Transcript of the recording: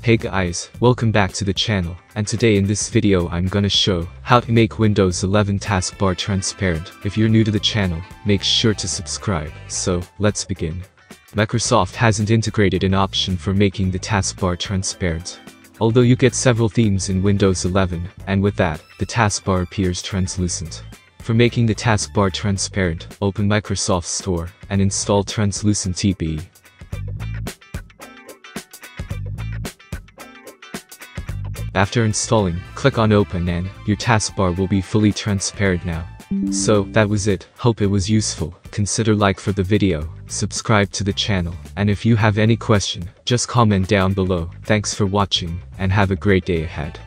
Hey guys, welcome back to the channel, and today in this video I'm gonna show how to make Windows 11 taskbar transparent. If you're new to the channel, make sure to subscribe. So, let's begin. Microsoft hasn't integrated an option for making the taskbar transparent. Although you get several themes in Windows 11, and with that, the taskbar appears translucent. For making the taskbar transparent, open Microsoft Store and install Translucent TB. After installing, click on open and your taskbar will be fully transparent now. So, that was it, hope it was useful, consider like for the video, subscribe to the channel, and if you have any question, just comment down below, thanks for watching, and have a great day ahead.